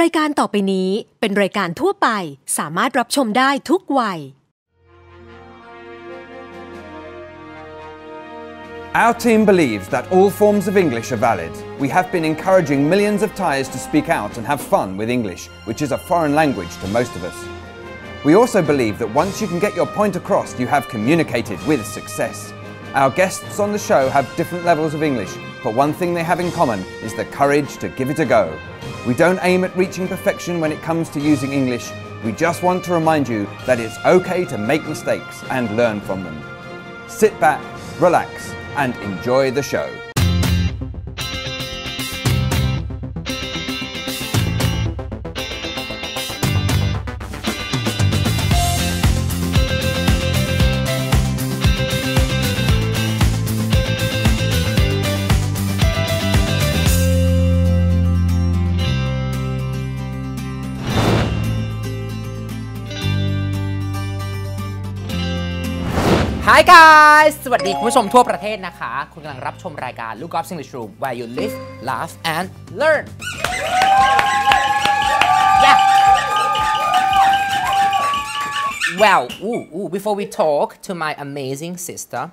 รายการต่อไปนี้เป็นรายการทั่วไป สามารถรับชมได้ทุกวัย Our team believes that all forms of English are valid. We have been encouraging millions of Thais to speak out and have fun with English, which is a foreign language to most of us. We also believe that once you can get your point across, you have communicated with success. Our guests on the show have different levels of English, but one thing they have in common is the courage to give it a go. We don't aim at reaching perfection when it comes to using English. We just want to remind you that it's okay to make mistakes and learn from them. Sit back, relax, and enjoy the show. Hi guys สวัสดีคุณผู้ชมทั่วประเทศนะคะ คุณกำลังรับชมรายการ Look Up English Room where you live laugh and learn yeah well ooh, ooh, before we talk to my amazing sister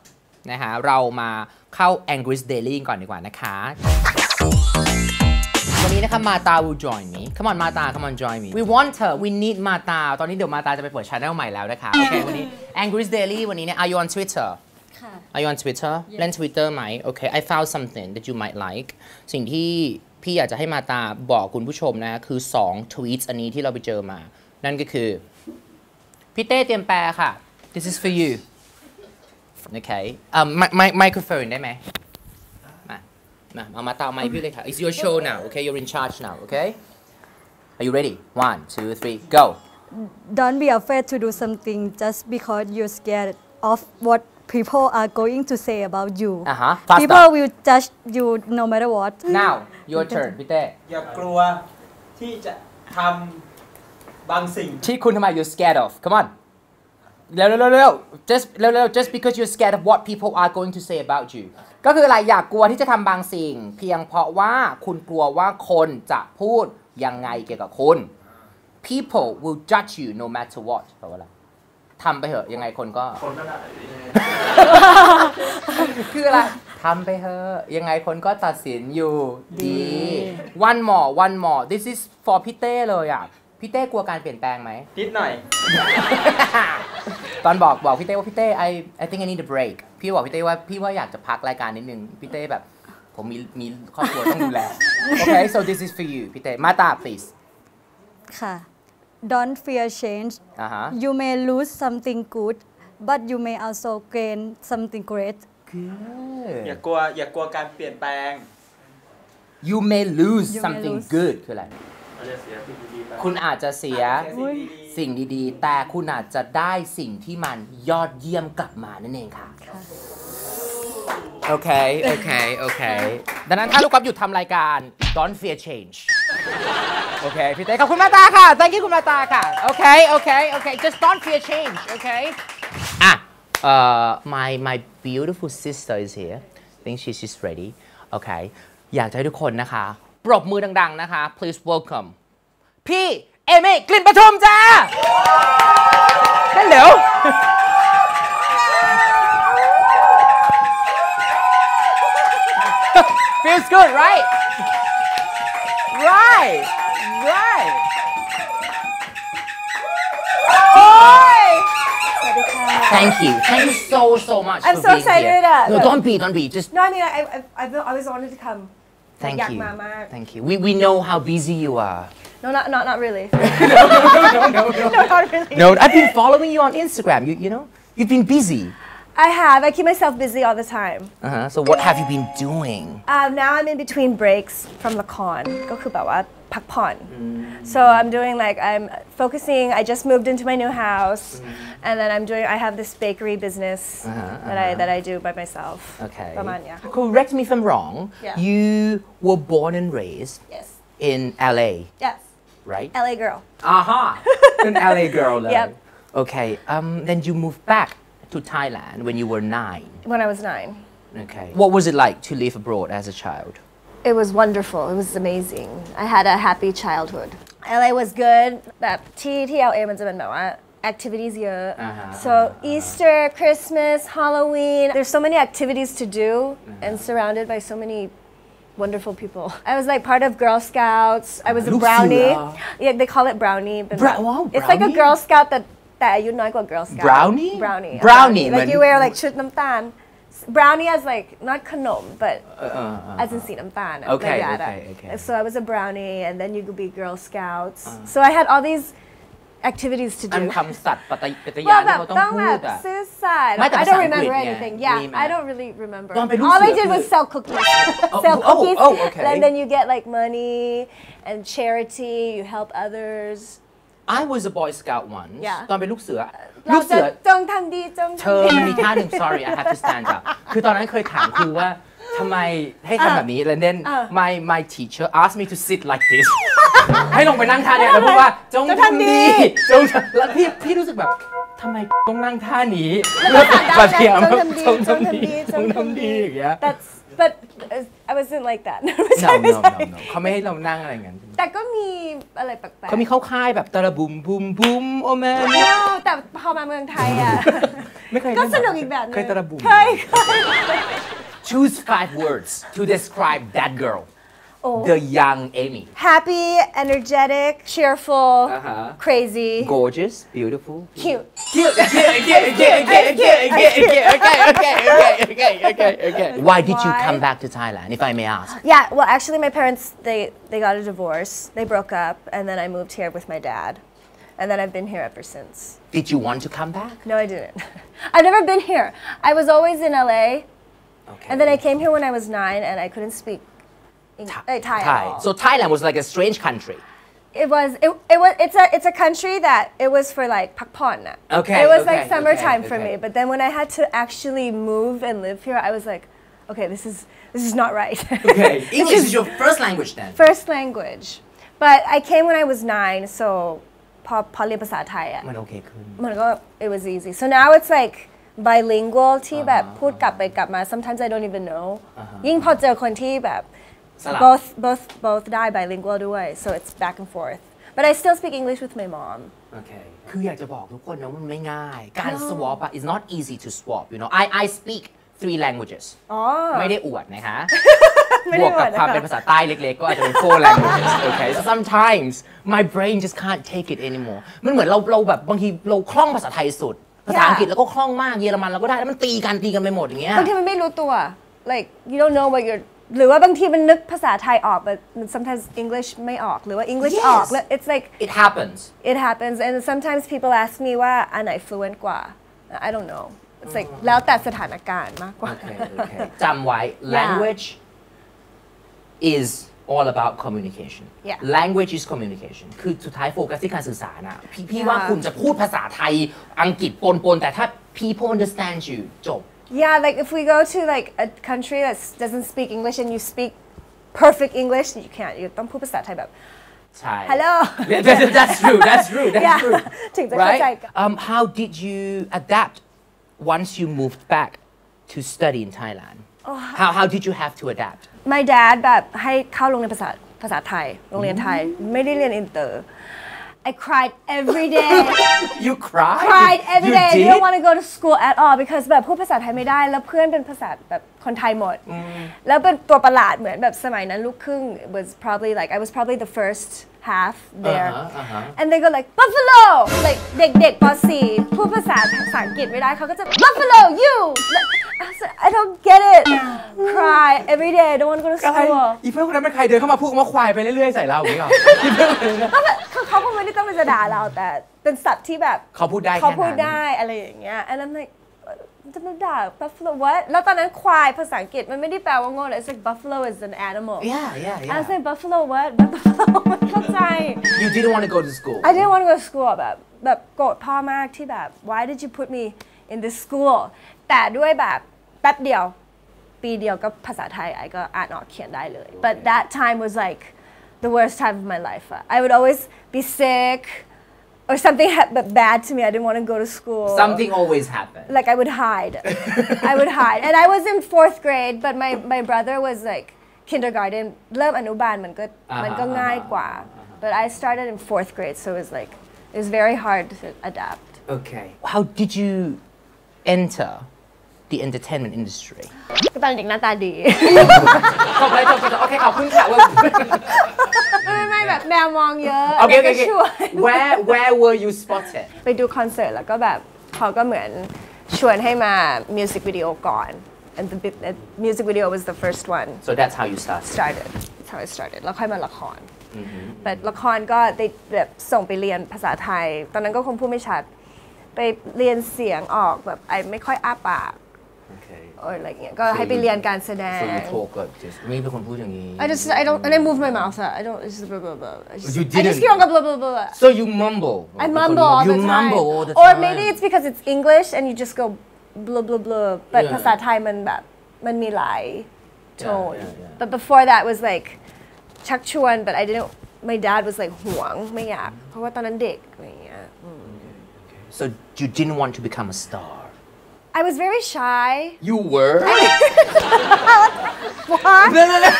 นะฮะเรามาเข้า Angry's Daily ก่อนดีกว่านะคะ วันนี้นะคะมาตา will join me come on มาตา come on join me we want her we need มาตา ตอนนี้เดี๋ยวมาตาจะไปเปิดช anel ใหม่แล้วนะคะ โอเค วันนี้ Angry's Daily วันนี้เนี่ย are you on Twitter ค่ะ Are you on Twitter เล่น Twitter ไหม โอเค I found something that you might like สิ่งที่พี่อยากจะให้มาตาบอกคุณผู้ชมนะ คือ 2 tweets อันนี้ที่เราไปเจอมา นั่นก็คือ พี่เต้เตรียมแปลค่ะ this is for you โอเคอ่าไมโครโฟนได้ไหมมา มาเอามาตาเอาไมค์พี่เลยค่ะ it's your show now okay you're in charge now okay are you ready one two three go Don't be afraid to do something just because you're scared of what people are going to say about you. อ่ะฮะ faster People will judge you no matter what. now your turn พี่เต้ อย่ากลัวที่จะทำบางสิ่ง ที่คุณทำไม you're scared of come on เร็วเร็วเร็วเร็ว just เร็วเร็ว just because you're scared of what people are going to say about you ก็คืออะไรอยากกลัวที่จะทำบางสิ่ง เพียงเพราะว่าคุณกลัวว่าคนจะพูดยังไงเกี่ยวกับคุณ people will judge you no matter what แปลว่าอะไรทำไปเถอะยังไงคนก็ คนก็ได้คืออะไรทำไปเถอะยังไงคนก็ตัดสินอยู่ดี one more one more this is for พี่เต้เลยอะ พี่เต้กลัวการเปลี่ยนแปลงไหม นิดหน่อย ตอนบอกบอกพี่เต้ว่าพี่เต้ I I think I need a break พี่บอกพี่เต้ว่าพี่ว่าอยากจะพักรายการนิดนึง พี่เต้แบบ ผมมีมีครอบครัวต้องดูแล โอเค so this is for you พี่เต้ มาตา please ค่ะ Don't fear change. อ่าฮะ You may lose something good, but you may also gain something great. อย่ากลัวอย่ากลัวการเปลี่ยนแปลง you may lose You may something lose. good คืออะไร คุณอาจจะเสียอุ๊ยสิ่งดีๆ แต่คุณอาจจะได้สิ่งที่มันยอดเยี่ยมกลับมานั่นเองค่ะโอเค โอเค โอเค ดังนั้นถ้าลูกก๊อฟหยุดทำรายการ don't fear change โอเค พี่เต้ขอบคุณมาตาค่ะ thank you คุณมาตาค่ะ โอเค โอเค โอเค just don't fear change โอเค อะเอ่อ my my beautiful sister is here I think she's just ready โอเค อยากจะให้ทุกคนนะคะ ปรบมือดัง ๆ นะคะ please welcome พี่เอมี่กลิ่นประทุมจ้า Hello feels good right right right โอ้ย Thank you. Thank you so so much. I'm for so being excited, Here. uh, No, don't be, don't be. Just No, I mean, I, I, I've always wanted to come. thank Yak you. Mama. Thank you. We, we know how busy you are. No, not, not, not really. no, no, no, no, not really. no. I've been following you on Instagram. You, you know, you've been busy. I have. I keep myself busy all the time. Uh-huh. So what have you been doing? Um, now I'm in between breaks from the con. ก็คือแบบว่า พักผ่อน So I'm doing like I'm focusing. I just moved into my new house, and then I'm doing. I have this bakery business that I that I do by myself. Okay. ประมาณเนี้ย Correct me if I'm wrong. Yeah. You were born and raised Yes. in LA, Yes. right? LA girl. Aha. An LA girl. Then. Yep. Okay. Um. Then you moved back to Thailand when you were nine. When I was nine. Okay. What was it like to live abroad as a child? It was wonderful. It was amazing. I had a happy childhood. LA was good แบบที่ที่ LA มันจะเป็นแบบว่า activities เยอะ อ่าฮะ so Easter Christmas Halloween there's so many activities to do and surrounded by so many wonderful people I was like part of Girl Scouts I was a ลูกเสือ brownie yeah they call it brownie เป็น Bra- wow, it's like a brownie? Girl Scout แต่แต่อายุน้อยกว่า Girl Scout Brownie? brownie a Brownie เหมือน like you wear like ชุดน้ำตาล brownie as like not kanom, but uh, uh, as in see fan. Okay, okay, okay. So I was a brownie, and then you could be Girl Scouts. so I had all these activities to do. อันคำสัตย์ปฏิปฏิญาณที่เขาต้องพูดอะ I don't remember. Anything yeah I don't really remember all I did was sell cookies. Sell cookies. oh, okay. and then you get like money and charity. You help others. I was a boy scout once Yeah. ตอนเป็นลูกเสือ ลูเรากจะเสือ จงทำดีจงเธอมันมีท่าหนึ่ง sorry I have to stand up คือตอนนั้นเคยถามครูว่าทำไมให้ทำแบบนี้ and then my my teacher asked me to sit like this ให้ลงไปนั่งท่าเนี้ยแล้วพูดว่าจงทำดีจงแล้วพี่พี่รู้สึกแบบทำไมต้องนั่งท่านี้แล้วแบบเทียมจงทำดีจงทำดีจจงงทำทำดีดีอย่างเงี้ย that's but uh, I wasn't like that ไม่ no ใช่ไม่ no ใช่ no no เขาไม่ให้เรานั่งอะไรอย่างนั้น แต่ก็มีอะไรแปลกๆ เขามีเข้าค่ายแบบตะระบุมบุมบุมโอแมน No แต่พอมาเมืองไทยอะ ไม่เคยก็เล่นสนุกอีกแบบนึงเคยตะระบุม เคย choose five words to describe that girl Oh. the young Amy happy energetic cheerful Uh-huh. crazy gorgeous beautiful cute Cute, okay, okay, okay, okay, okay, okay, okay, okay, okay, okay, okay, okay. Why did you come back to Thailand, if I may ask? yeah well actually my parents they they got a divorce they broke up and then I moved here with my dad and then I've been here ever since Did you want to come back? no I didn't I've never been here I was always in LA Okay. and then I came here when I was nine and I couldn't speak Eng- uh, Thai, at all. So Thailand was like a strange country. It was it, it was it's a it's a country that it was for like pakpon. Okay, It was okay, like summertime okay, for okay. me, but then when I had to actually move and live here, I was like, okay, this is this is not right. Okay. English is your first language then. First language, but I came when I was nine, so พอพอเรียนภาษาไทยอะ มันโอเคขึ้น มันก็ it was easy. So now it's like bilingual ที่แบบพูดกลับไปกลับมา sometimes I don't even know ยิ่งพอเจอคนที่แบบ สลับ both both both ได้ bilingual ด้วย so it's back and forth but I still speak English with my mom โอเค คืออยากจะบอกทุกคนนะว่ามันไม่ง่าย การ swap อะ is not easy to swap you know I I speak three languages อ๋อ ไม่ได้อวดนะคะ ไม่ บ ได้ วกกับ อวดนะคะ ความเป็นภาษาใต้เล็กๆ ก็อาจจะเป็น four languages okay so sometimes my brain just can't take it anymore มันเหมือนเราเราแบบบางทีเราคล่องภาษาไทยสุด ภาษาอังกฤษแล้วก็คล่องมาก เยอรมันเราก็ได้ แล้วมันตีกันตีกันไปหมดอย่างเงี้ย บางทีมันไม่รู้ตัว like you don't know what you're หรือว่าบางทีมันนึกภาษาไทยออก but sometimes English ไม่ออกหรือว่า English Yes. ออกแล้ว it's like it happens it happens and sometimes people ask me ว่าอันไหน fluent กว่า I don't know it's like แล้วแต่สถานการณ์มากกว่า okay okay จำไว้ language is all about communication Yeah. language is communication คือสุดท้ายโฟกัสที่การสื่อสารอะพี่พี่ Yeah. ว่าคุณจะพูดภาษาไทยอังกฤษปนๆแต่ถ้า people understand you จบ Yeah, like if we go to like a country that doesn't speak English and you speak perfect English, you can't. You ต้องพูดภาษาไทยแบบ ใช่ Hello. Yeah, that- that's true that's true that's Yeah. true ถึงจะเข้าใจ right um how did you adapt once you moved back to study in Thailand Oh, how how did you have to adapt My dad แบบให้เข้าโรงเรียนภาษาภาษาไทย โรงเรียนไทย ไม่ได้เรียนอินเตอร์ I cried every day you cried cried every you day I did didn't want to go to school at all because แบบพูดภาษาไทยไม่ได้ แล้วเพื่อนเป็นภาษาแบบคนไทยหมด แล้วเป็นตัวประหลาดเหมือนแบบสมัยนั้นลูกครึ่ง was probably like I was probably the first half there Uh-huh, uh-huh. and they go like buffalo like เด็กๆป .4 พูดภาษาภาษาอังกฤษไม่ได้เขาก็จะ buffalo you I was like, I don't get it cry every day I don't want to go to อะไร school อีเพื่อนคนนั้นเป็นใครเดินเข้ามาพูดมาควายไปเรื่อยๆใส่เราอย่างนี้หรออีเพื่อนคนนั้นคือเขาก็ไม่ได้ต้องเป็นจะด่าเราแต่เป็นสัตว์ที่แบบเขาพูดได้เขาแค่พูดนั้น ได้อะไรอย่างเงี้ย and I'm like จะมาด่า buffalo what แล้วตอนนั้นควายภาษาอังกฤษมันไม่ได้แปลว่าโง่เลย it's like buffalo is an animal yeah yeah I was yeah like buffalo what buffalo ไม่เข้าใจ you didn't want to go to school I didn't want to go to school แบบแบบโกรธพ่อมากที่แบบ why did you put me in this school แต่ด้วยแบบแป๊บเดียว ปีเดียวก็ภาษาไทยไอ้ก็อ่านออกเขียนได้เลย but that time was like the worst time of my life I would always be sick or something ha- but bad to me I didn't want to go to school something always happens like I would hide. I would hide. And I was in fourth grade, but my, my brother was like kindergarten เริ่มอนุบาลมันก็ อ่าฮะ มันก็ง่ายกว่า but I started in fourth grade, so it was like it was very hard to adapt. Okay how did you enter the entertainment industry ก็ตอนเด็กหน้าตาดี จบเลยจบจบโอเคขอบคุณค่ะ ไม่ไม่แบบแมวมองเยอะโอเคโอเคแล้วก็ช่วย where where were you spotted ไปดูคอนเสิร์ตแล้วก็แบบเขาก็เหมือนชวนให้มามิวสิกวิดีโอก่อน and the, bit- the music video was the first one so that's how you started started that's how I started แล้วค่อยมาละคร แต่ละครก็ได้แบบส่งไปเรียนภาษาไทย ตอนนั้นก็คงพูดไม่ชัด ไปเรียนเสียงออกแบบไอไม่ค่อยอ้าปาก okay อะไรเงี้ยก็ให้ไปเรียนการแสดง so you talk like this ไม่เป็นคนพูดอย่างนี้ I just I don't and I move my mouth I don't it's just blah blah blah I just, You I didn't. just keep on blah blah blah blah so you mumble I mumble all you the time mumble all the or time maybe it's because it's English and you just go blah blah blah but Yeah. ภาษาไทยมันแบบมันมีหลาย tone yeah, yeah. but before that was like ชักชวน but I didn't my dad was like ห่วงไม่อยากเพราะว่าตอนนั้นเด็กอะไรอย่างเงี้ย so you didn't want to become a star I was very shy. You were? what? No, no, no.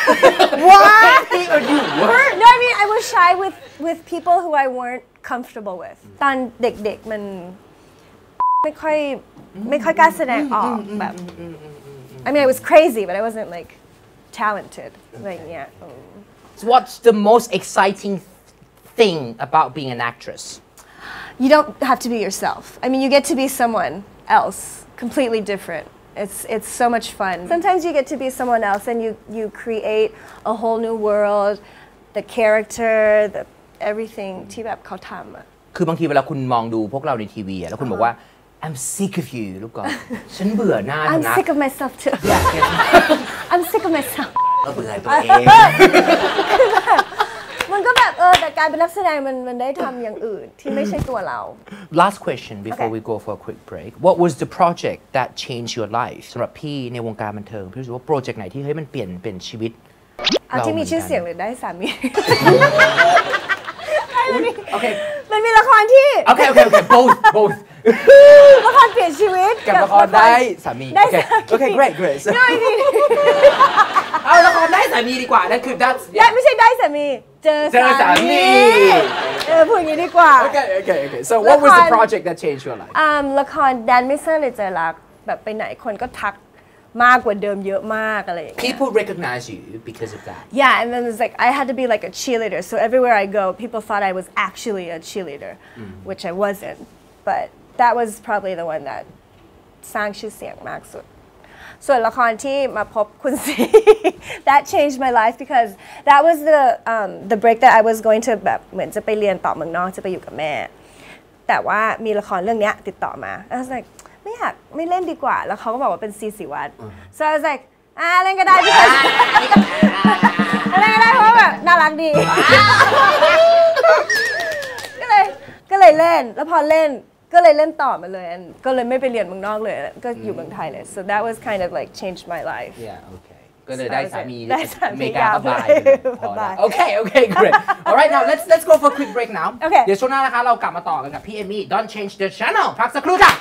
What? you were? No, I mean I was shy with with people who I weren't comfortable with. ตอนเด็กๆมันไม่ค่อยไม่ค่อยกล้าแสดงออกแบบ I mean I was crazy but I wasn't like talented อะไรเงี้ย oh. So what's the most exciting thing about being an actress? You don't have to be yourself. I mean, you get to be someone else, completely different. It's it's so much fun. Sometimes you get to be someone else, and you you create a whole new world, the character, the everything. ที่แบบเขาทำอะ คือบางทีเวลาคุณมองดูพวกเราในทีวีอะแล้วคุณบอกว่า I'm sick of you ลูกก่อน ฉันเบื่อหน้าเธ I'm อนะ sick of myself too. I'm sick of myself. เออเบื่อตัวเอง มันก็ แบบเออแต่การเป็นนักแสดงมันมันได้ทำอย่างอื่นที่ไม่ใช่ตัวเรา Last question before Okay. we go for a quick break What was the project that changed your life สำหรับพี่ในวงการบันเทิงพี่รู้สึกว่าโปรเจกต์ไหนที่เฮ้ยมันเปลี่ยนเป็นชีวิตเอาที่มีชื่อเสียงหรือได้สามี โอเคมันมีละครที่ โอเคโอเคโอเค both both ละครเปลี่ยนชีวิตกับละครได้สามีได้โอเคสามีโอเค great great So- ไม่มีเอาละครได้สามีดีกว่านั่นคือ that's ได้ไม่ใช่ได้สามี เจอเจอสามีเออพูดอย่างนี้ดีกว่า okay okay okay so what was the ละคร project that changed your life อืมละครแดนไม่ซ่อนเลยใจรักแบบไปไหนคนก็ทัก มากกว่าเดิมเยอะมากอะไรอย่างเงี้ย people recognize you because of that Yeah, and then it's like I had to be like a cheerleader. So everywhere I go, people thought I was actually a cheerleader, which I wasn't. But that was probably the one that สร้างชื่อเสียงมากสุด ส่วนละครที่มาพบคุณซี that changed my life because that was the um, the break that I was going to แบบเหมือนจะไปเรียนต่อเมืองนอกจะไปอยู่กับแม่ แต่ว่ามีละครเรื่องเนี้ยติดต่อมา I was like ไม่อยากไม่เล่นดีกว่า แล้วเขาก็บอกว่าเป็นซีสิวัตร so I was like อ่าเล่นก็ได้พี่เล่นก็ได้เพราะว่าแบบน่ารักดี ก็เลยก็เลยเล่น แล้วพอเล่นก็เลยเล่นต่อมาเลย and ก็เลยไม่ไปเรียนเมืองนอกเลย ก็อยู่เมืองไทยเลย so that was kind of like changed my life Yeah, okay. ก็เลยได้สามีได้สามีอเมริกาก็บายยาวเลยพอแล้วบายโอเคโอเค great alright now let's let's go for a quick break now Okay. เดี๋ยวช่วงหน้านะคะเรากลับมาต่อกันกับพี่เอมี่ don't change the channel พักสักครู่ค่ะ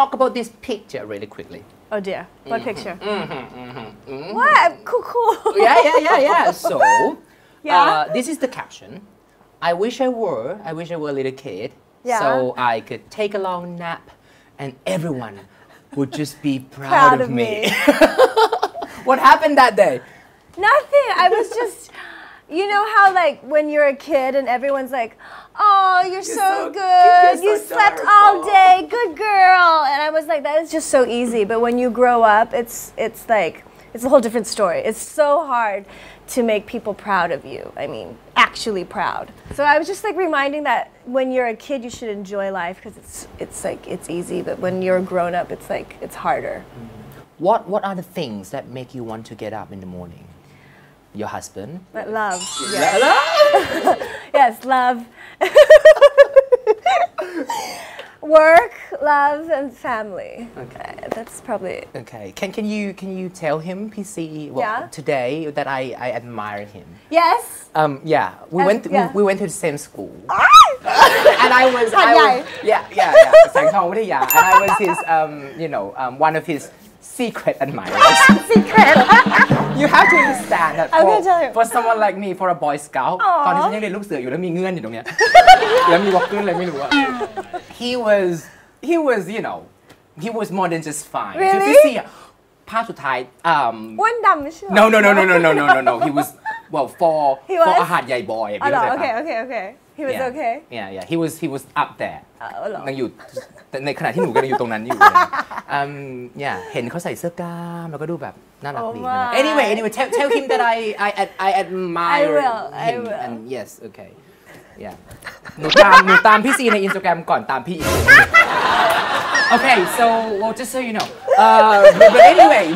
talk about this picture really quickly? oh dear what mm-hmm. picture mm-hmm, mm-hmm, what cool cool yeah, yeah, yeah, yeah. So, Yeah. uh, this is the caption. I wish I were, I wish I were a little kid, Yeah. so I could take a long nap, and everyone would just be proud, Proud of, of me. me. what happened that day? Nothing. I was just, you know how like when you're a kid and everyone's like, "Oh, you're, so, so- good. you're you so slept all day. Good girl." And I was like, "That is just so easy." But when you grow up, it's it's like it's a whole different story. It's so hard to make people proud of you. I mean, actually proud. So I was just like reminding that when you're a kid, you should enjoy life because it's it's like it's easy. But when you're a grown up, it's like it's harder. What What are the things that make you want to get up in the morning? your husband. But love. Yes. Love? yes, love. Work, love, and family. Okay, uh, that's probably. Okay, can can you can you tell him PC well, yeah. today that I I admire him? Yes. Um. Yeah. We went. Yeah. We, we, went to the same school. Ah! and I was. I was yeah. Yeah. Yeah. Oh, yeah. And I was his. Um. You know. Um. One of his secret admirers. secret you have to understand that I'm for, gonna tell you. for someone like me for a boy scout ตอนนี้ฉันยังเรียนลูกเสืออยู่แล้วมีเงื่อนอยู่ตรงเนี้ย แล้วมีวอลขึ้นเลยไม่รู้อะ he was he was you know he was more than just fine คือ Really? พี่ซีอะภาพสุดท้าย um อ้วนดำไม่ใช่เหรอ no no no no no no no no no he was well for He for was? อาหารใหญ่บอย Oh, พี่ no, เข้าใจ okay, ปะ okay, okay. He was Yeah. okay. yeah yeah he was he was up there เออเหรอยังอยู่แต่ในขณะที่หนูกำลังอยู่ตรงนั้นอยู่เลย um yeah เห็นเขาใส่เสื้อกล้ามแล้วก็ดูแบบน่ารักดี Oh my. anyway anyway tell tell him that I I I, I admire I will, I him will. and yes okay yeah หนูตามหนูตามพี่ซีในอินสตาแกรมก่อนตามพี่อีกคนหนึ่ง okay so well just so you know uh but, but anyway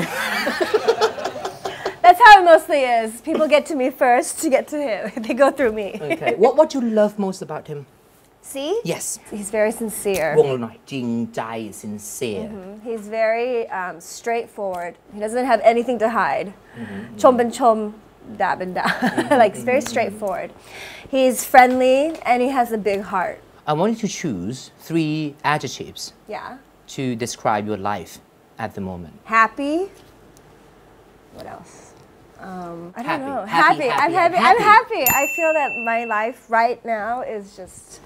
That's how it mostly is. People get to me first to get to him. They go through me. okay what what you love most about him See? yes He's very sincere. วงเราหน่อยจริงใจ sincere He's very um, straightforward. He doesn't have anything to hide. Chom ben chom, da ben da. like, it's very straightforward. He's friendly and he has a big heart. I want you to choose three adjectives Yeah. to describe your life at the moment. Happy. What else? Um, I don't Happy, know. happy, I'm happy, happy. I'm happy. happy. I feel that my life right now is just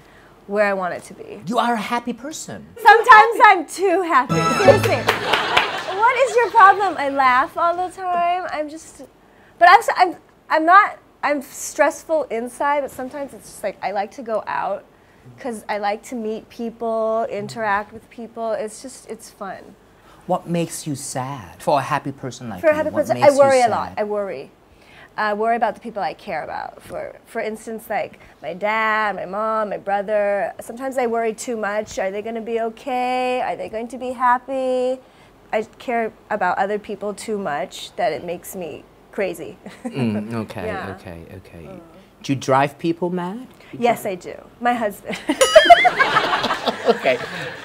where I want it to be. You are a happy person. Sometimes I'm too happy. Seriously. what is your problem? I laugh all the time. I'm just, but I'm, I'm, I'm not, I'm stressful inside, but sometimes it's just like I like to go out because I like to meet people, interact with people. It's just, it's fun. What makes you sad for a happy person like For a you? happy person, I worry a sad? lot. I worry. I worry about the people I care about. For, for instance, like my dad, my mom, my brother. Sometimes I worry too much. Are they going to be okay? Are they going to be happy? I care about other people too much that it makes me crazy. Mm, okay, Yeah. okay, okay. Do you drive people mad? yes, I do. My husband. Okay.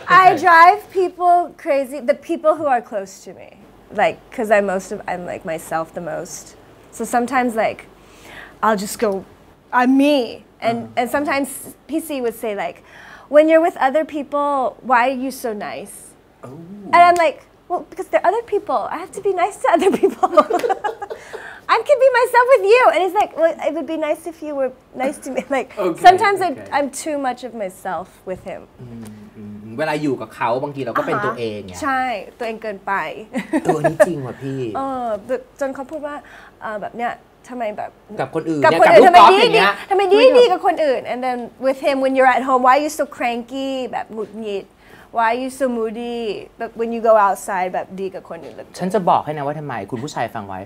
I drive people crazy. The people who are close to me, like, cause I'm most of I'm like myself the most. So sometimes like, I'll just go, I'm me, and uh-huh. and sometimes PC would say like, when you're with other people, why are you so nice? Oh. And I'm like, well, because they're other people. I have to be nice to other people. I can be myself with you. And he's like, well, it would be nice if you were nice to me. Like, Okay, sometimes okay. I, I'm too much of myself with him. เวลาอยู่กับเขาบางทีเราก็เป็นตัวเองไง ใช่ ตัวเองเกินไป เอออันนี้จริงว่ะพี่ เออแบบจนเขาพูดว่าเอ่อแบบเนี้ยทำไมแบบ กับคนอื่น กับ เนี่ย คน กับ อื่น ลูก ทำไม กอล์ฟ ดี อย่าง ดี เงี้ย ทำไมดีดีกับคนอื่น and then with him when you're at home why are you so cranky แบบหงุดหงิด why are you so moody แบบ when you go outside แบบดีกับคนอื่นเหลือเกินฉันจะบอกให้นะว่าทำไมคุณผู้ชายฟังไว้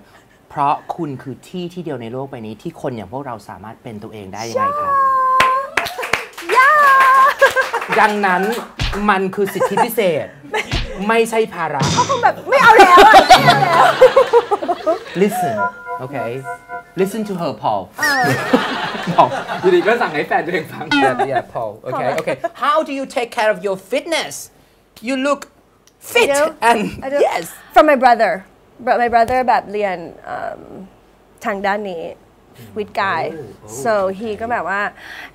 เพราะคุณคือที่ที่เดียวในโลกใบนี้ที่คนอย่างพวกเราสามารถเป็นตัวเองได้ยังไงครับย่าดังนั้นมันคือสิทธิพิเศษ ไม่ใช่ภาระคงแบบไม่เอาแล้วอะไม่เอาแล้ว listen okay listen to her Paul Paul อยู่ดีก็สั่งให้แฟนตัวเองฟัง yeah yeah Paul okay okay how do you take care of your fitness you look fit I do. and I do. yes from my brother but my brother แบบเรียนเอิ่มทางด้านนี้ with guy so he ก็แบบว่า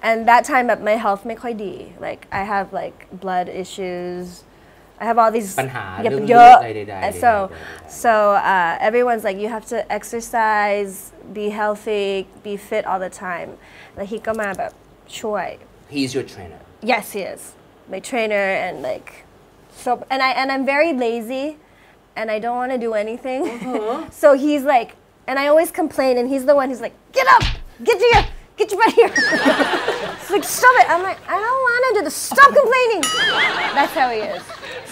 and that time แบบ my health ไม่ค่อยดี like I have like blood issues I have all these ปัญหา เยอะ เรื่อง เยอะ เลือดอะไรใดๆ and so ใดๆ so uh, everyone's like you have to exercise be healthy be fit all the time แล้ว he ก็มาแบบช่วย he's your trainer Yes, he is my trainer, and like, so and I and I'm very lazy, and I don't want to do anything. so he's like, and I always complain, and he's the one who's like, get up, get here, get your butt here. It's like stop it. I'm like, I don't want to do this. Stop complaining. That's how he is.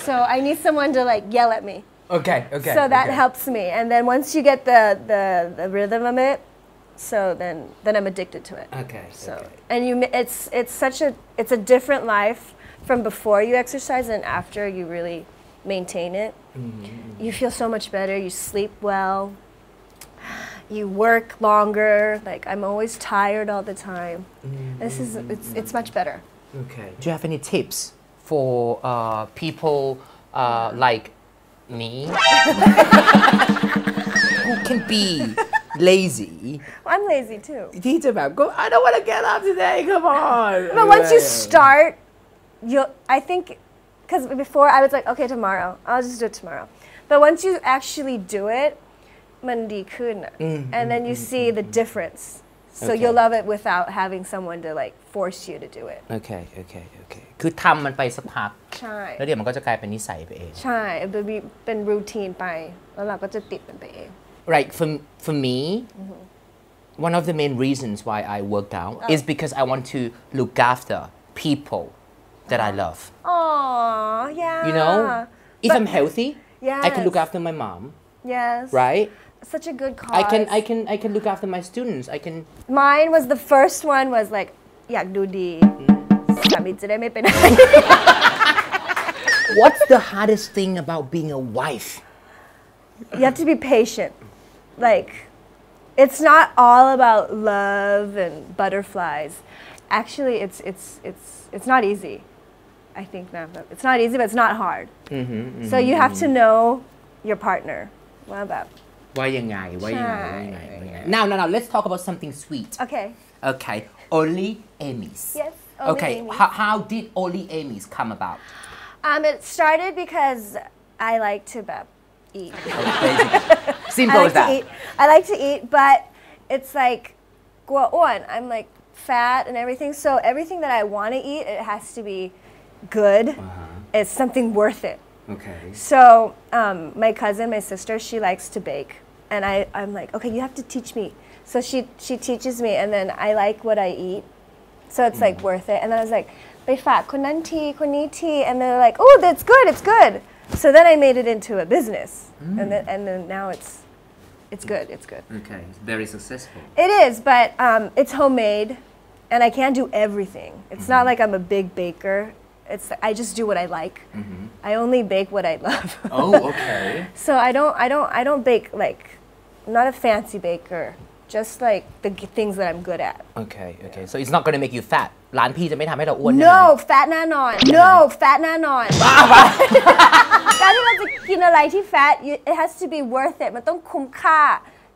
So I need someone to like yell at me. okay okay so that okay. helps me, and then once you get the the, the rhythm of it, so then then I'm addicted to it. okay So okay. and you, it's it's such a it's a different life from before you exercise and after you really maintain it. Mm-hmm. You feel so much better. You sleep well. You work longer. Like I'm always tired all the time. This is it's it's much better. Okay. Do you have any tips for uh, people uh, like me who can be lazy. I'm lazy too. Teach about go. I don't want to get up today. Come on. But once you start, you I think because before I was like, okay, tomorrow I'll just do it tomorrow. But once you actually do it, mandi mm -hmm. and then you mm-hmm, see the mm-hmm. difference. So Okay. you'll love it without having someone to like force you to do it. โอเค โอเค โอเค คือทำมันไปสักพัก ใช่ แล้วเดี๋ยวมันก็จะกลายเป็นนิสัยไปเอง ใช่เป็นเป็น routine ไป แล้วเราก็จะติดมันไปเอง right for for me one of the main reasons why I worked out is because I want to look after people that I love Aww, yeah. you know if But- I'm healthy I can look Yes. after my mom Yes. right Such a good cause. I can I can I can look after my students I can Mine was the first one was like อยากดูดีสามีจะได้ไม่เป็นอะไร what's the hardest thing about being a wife you have to be patient. Like, it's not all about love and butterflies. Actually, it's it's it's it's not easy. I think now but it's not easy, but it's not hard. So you have to know your partner. Well, about why now now now let's talk about something sweet Okay okay Only Amy's Yes Only Okay How, did Only Amy's come about Um, it started because I like to eat. Oh, Simple I like as that. To eat. I like to eat, but it's like guaon. I'm like fat and everything, so everything that I want to eat, it has to be good. Uh-huh. It's something worth it. Okay. So um, my cousin, my sister, she likes to bake and I, I'm like, okay, you have to teach me. So she she teaches me, and then I like what I eat, so it's like worth it. And then I was like, ไปฝากคนนั้นทีคนนี้ที and they're like, oh, that's good, it's good. So then I made it into a business, and then and then now it's it's good, it's good. okay it's very successful It is, but um, it's homemade, and I can't do everything. It's not like I'm a big baker. It's I just do what I like. I only bake what I love. oh okay So I don't, I don't, I don't bake like, I'm not a fancy baker. Just like the g- things that I'm good at. okay okay so it's not gonna make you fat ร้านพี่จะไม่ทำให้เราอ้วนใช่ไหม No fat แน่นอน No fat แน่นอน การที่เราจะกินอะไรที่ fat you- it has to be worth it มันต้องคุ้มค่า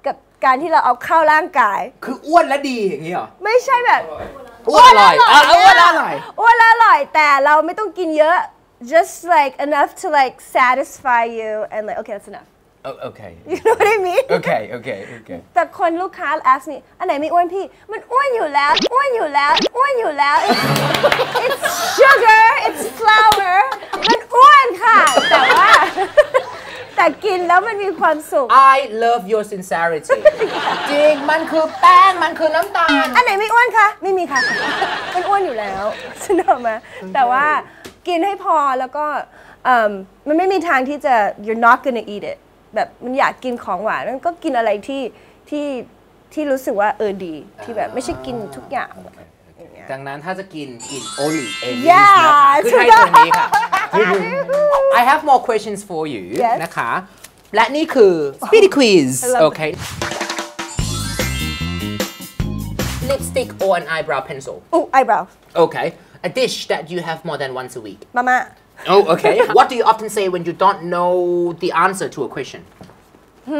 กับการที่เราเอาเข้าร่างกาย คืออ้วนและดีอย่างนี้เหรอ ไม่ใช่แบบ อ้วนอร่อยอ่ะอ้วนอร่อย อ้วนแล้วอร่อย แต่เราไม่ต้องกินเยอะ just like enough to like satisfy you and like okay that's enough Oh, okay you know what I mean okay okay okay แต่คนลูกค้า ask me อันไหนไม่อ้วนพี่ มันอ้วนอยู่แล้ว อ้วนอยู่แล้ว อ้วนอยู่แล้ว It's, it's sugar it's flour มันอ้วนค่ะ แต่ว่า แต่กินแล้วมันมีความสุข I love your sincerity จริง มันคือแป้ง มันคือน้ำตาล อันไหนไม่อ้วนคะ ไม่มีค่ะ มันอ้วนอยู่แล้วสนอกไหมแต่ว่ากินให้พอแล้วก็เอิ่มมันไม่มีทางที่จะ you're not gonna eat it แบบมันอยากกินของหวานมันก็กินอะไรที่ที่ที่รู้สึกว่าเออดี ที่แบบไม่ใช่กินทุกอย่างดังนั้นถ้าจะกินกิน only Amy's Yeah นะคะขึ้นให้ตรงนี้ค่ะ I have more questions for you Yes นะคะ และนี่คือ Speedy Quiz I love okay lipstick or an eyebrow pencil อู้ eyebrow okay a dish that you have more than once a week มาม่า Oh, okay. what do you often say when you don't know the answer to a question? Hmm.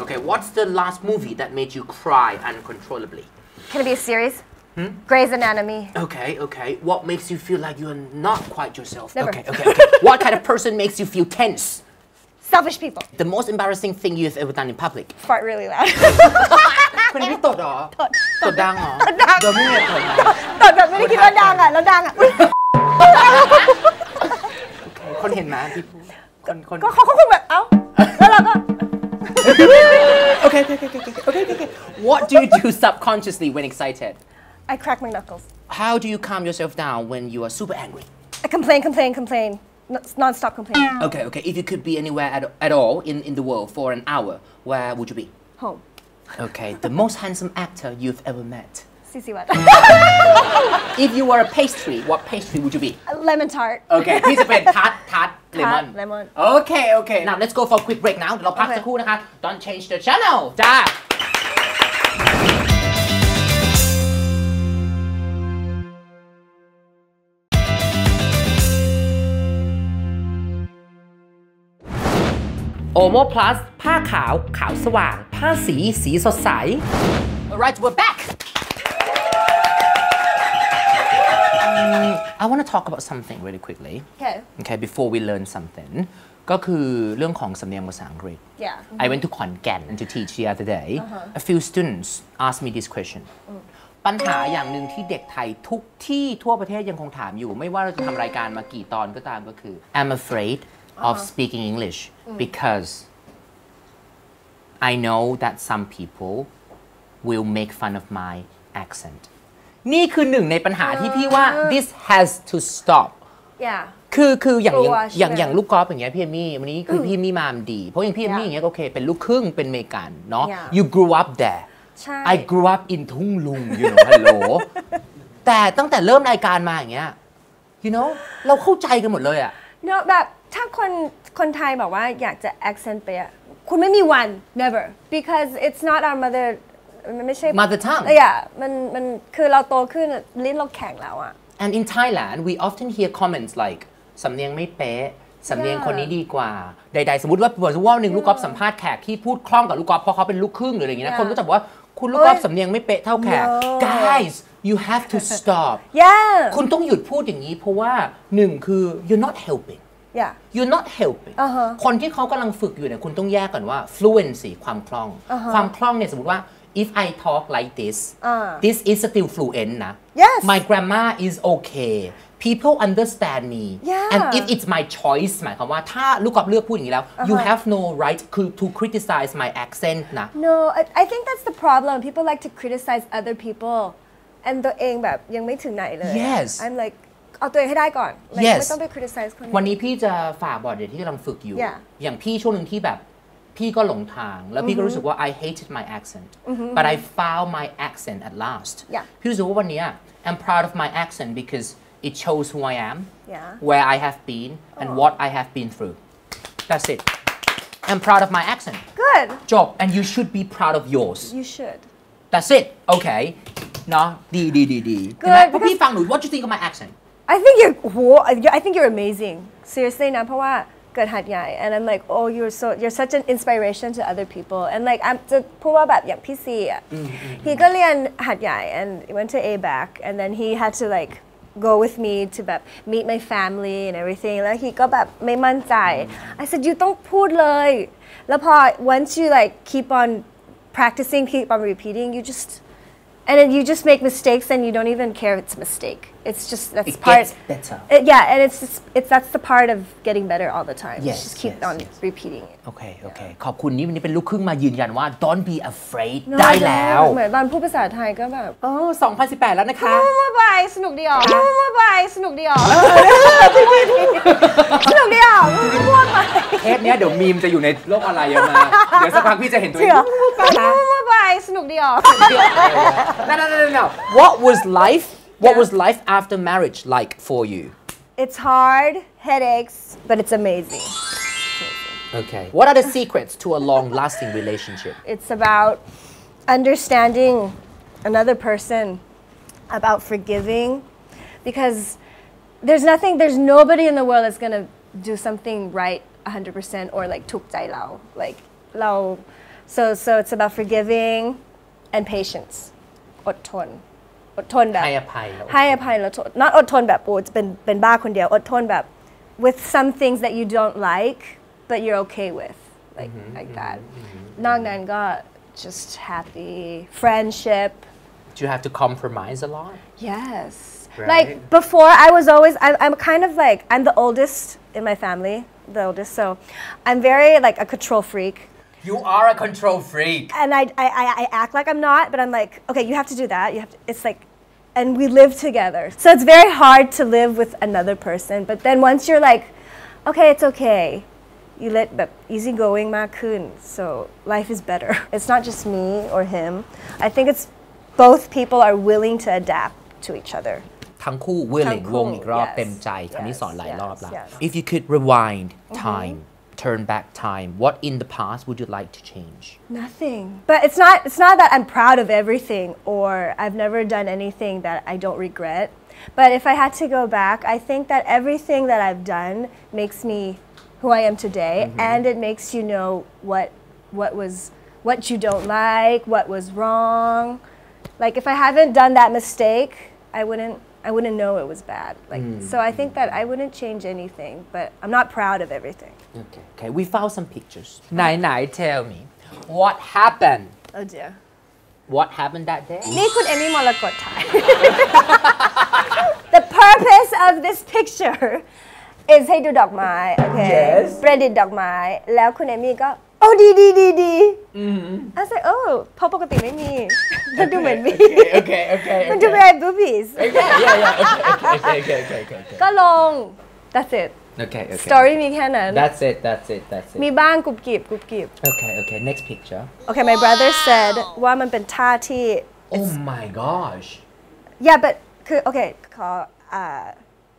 Okay, what's the last movie that made you cry uncontrollably? Can it be a series? Grey's Anatomy Okay, okay. What makes you feel like you're not quite yourself? Never. Okay, okay, okay. what kind of person makes you feel tense? selfish people The most embarrassing thing you've ever done in public? fart really loud คนนี้ตดเหรอตดดังเหรอ ตดดัง โดนไม่ได้ตดเหรอ ตอนแบบไม่ได้คิดว่าดังอ่ะ แล้วดังอ่ะ คนเห็นไหมพี่พูดคนคน ก็เขาก็คงแบบ เอ้า แล้วเราก็ okay, okay, okay, okay, okay, okay, okay. What do you do subconsciously when excited? I crack my knuckles How do you calm yourself down when you are super angry? I complain complain complain N- non-stop complaining Okay, okay. If you could be anywhere at, at all in, in the world for an hour, where would you be? home Okay, the most handsome actor you've ever met. If you were a pastry, what pastry would you be? A lemon tart. Okay พี่จะเป็นทาร์ตทาร์ตเลมอน lemon. okay okay. Now let's go for a quick break now. Okay. don't change the channel จ้า Omo Plus ผ้าขาว ขาวสว่าง ผ้าสี สีสดใส alright we're back. Um, I want to talk about something really quickly. Okay. Okay, before we learn something. ก็คือเรื่องของสำเนียงภาษาอังกฤษ Yeah. I mm-hmm. went to Khon Kaen to teach the other day. Uh-huh. A few students asked me this question. Oh. ปัญหาอย่างหนึ่งที่เด็กไทยทุกที่ทั่วประเทศยังคงถามอยู่ I'm afraid of uh-huh. speaking English mm. because I know that some people will make fun of my accent. นี่คือหนึ่งในปัญหาที่พี่ว่า this has to stop Yeah. คือคืออย่างกลัอย่างวอย่างใช่ไหมอย่างลูกกอล์ฟอย่างเงี้ยพี่เอมี่วันนี้คือพี่เอมี่มามดี เพราะอย่างพี่เอมี่อย่างเงี้ยก็โอเค เป็นลูกครึ่งเป็นเมกันเนาะ Yeah. you grew up there ใช่ I grew up in ทุ่งลุง you know hello แต่ตั้งแต่เริ่มรายการมาอย่างเงี้ย you know เราเข้าใจกันหมดเลยอะเนอะแบบถ้าคนคนไทยบอกว่าอยากจะ accent ไปอะคุณไม่มีวัน never because it's not our mother มันไม่ใช่ Mother tongue เออ yeah มันมันคือเราโตขึ้นอะลิ้นเราแข็งแล้วอะ and in Thailand we often hear comments like สำเนียงไม่เป๊ะสำเนียง Yeah. คนนี้ดีกว่า ใด ๆ สมมติว่าสมมติว่าวันหนึ่งลูกกอล์ฟสัมภาษณ์แขกที่พูดคล่องกับลูกกอล์ฟเพราะเขาเป็นลูกครึ่งหรืออะไรอย่างเงี้ยนะ Yeah. คนก็จะบอกว่าคุณลูกกอล์ฟโอ๊ยสำเนียงไม่เป๊ะเท่าแขก No. guys you have to stop yeah คุณต้องหยุดพูดอย่างนี้ เพราะว่าหนึ่งคือ you're not helping yeah you're not helping อ่าฮะคนที่เขากำลังฝึกอยู่เนี่ยคุณต้องแยกก่อนว่า fluency ความคล่องความคล่องเนี่ยสมมติว่า if I talk like this อ่า this is still fluent นะ Yes. my grammar is okay people understand me Yeah. and if it's my choice หมายความว่าถ้าลูกกอล์ฟเลือกพูดอย่างนี้แล้ว you have no right to, to criticize my accent นะ no I, I think that's the problem people like to criticize other people and ตัวเองแบบยังไม่ถึงไหนเลย Yes. I'm like เอาตัวเองให้ได้ก่อน like, Yes. ไม่ต้องไป criticize คนอื่ วันนี้พี่จะฝากบอร์ดเด็กที่กำลังฝึกอยู่ Yeah. อย่างพี่ช่วงหนึ่งที่แบบ พี่ก็หลงทาง แล้วพี่ก็รู้สึกว่า I hated my accent but I found my accent at last Yeah. พี่รู้สึกว่าวันเนี้ย I'm proud of my accent because it shows who I am Yeah. where I have been and what I have been through that's it I'm proud of my accent good จบ and you should be proud of yours you should that's it okay เนาะดีดีดีดี Good, เห็นไหมพอ because- พี่ฟังหนู what do you think of my accent I think you're whoa, I think you're amazing seriously นะเพราะว่า เกิดหาดใหญ่ and I'm like oh you're so you're such an inspiration to other people. And like I'm จะพูดว่าแบบอย่างพี่ซีอ่ะ he mm-hmm. ก็เรียนหาดใหญ่ and went to ABAC, and then he had to like go with me to meet my family and everything. Like he ก็แบบไม่มั่นใจ mm-hmm. I said you don't ต้องพูดเลย แล้วพอ once you like keep on practicing keep on repeating you just and then you just make mistakes and you don't even care if it's a mistake. It's just that's It part. gets better. It- yeah, and it's just, it's that's the part of getting better all the time. Yes, just keep yes, on yes. repeating it. โอเคโอเคขอบคุณนี่วันนี้เป็นลูกครึ่งมายืนยันว่า don't be afraid No, ได้แล้ว เหมือนตอนพูดภาษาไทยก็แบบอ๋อ2018 แล้วนะคะพูดไปสนุกดีอะพูดไปสนุกดีอะสนุกดีอะพูดไปเทปเนี้ยเดี๋ยวมีมจะอยู่ในโลกออนไลน์เยอะมากเดี๋ยวสักพักพี่จะเห็นตัวเองพูดไปสนุกดีอะ no no no no no what was life What yeah. was life after marriage like for you? It's hard, headaches, but it's amazing. Okay. What are the secrets to a long lasting relationship? It's about understanding another person, about forgiving, because there's nothing, there's nobody in the world that's gonna do something right 100% or like tuk dai lao, like lao. So, so it's about forgiving and patience. อดทนแบบ ให้อภัยแล้ว ให้อภัยแล้วทน not อดทนแบบโอ้จะเป็นเป็นบ้าคนเดียวอดทนแบบ with some things that you don't like but you're okay with like like that นอกนั้นก็ just happy friendship do you have to compromise a lot yes Right. like before I was always I'm, I'm kind of like I'm the oldest in my family the oldest so I'm very like a control freak you are a control freak and I, I, I, I act like I'm not, but I'm like, okay, you have to do that. You have to, it's like, and we live together. So it's very hard to live with another person. But then once you're like, okay, it's okay, you let but easygoing makun. So life is better. It's not just me or him. I think it's both people are willing to adapt to each other. ทั้งคู่ willing ทั้งคู่ วงอีกรอบ yes เต็มใจคำนี้ yes สอนหลายรอบ yes แล้ว yes if you could rewind time turn back time what in the past would you like to change Nothing. But it's not it's not that I'm proud of everything or I've never done anything that I don't regret. But if I had to go back, I think that everything that I've done makes me who I am today, mm-hmm. and it makes you know what what was what you don't like, what was wrong. Like if I haven't done that mistake, I wouldn't I wouldn't know it was bad. Like so, I think that I wouldn't change anything, but I'm not proud of everything. Okay, okay, we found some pictures. ไหนไหน tell me what happened Oh dear. what happened that day นี่คุณเอมี่มรกตถ่าย The purpose of this picture is ให้ดูดอกไม้ โอเค Yes ประดิษฐ์ดอกไม้ แล้วคุณเอมี่ก็ โ อ้ดีดีดีดี I was like oh เพราะปกติไม่มีมันดูเหมือนมี okay okay มันดูเป็น boobies yeah yeah yeah okay okay okay okay okay ก็ลง that's it okay okay story มีแค่นั้น that's it that's it that's it มีบ้างกรุบกริบกรุบกริบ okay okay next picture Okay my brother said ว่ามันเป็นท่าที่ oh my gosh yeah but คือโอเคขออ่า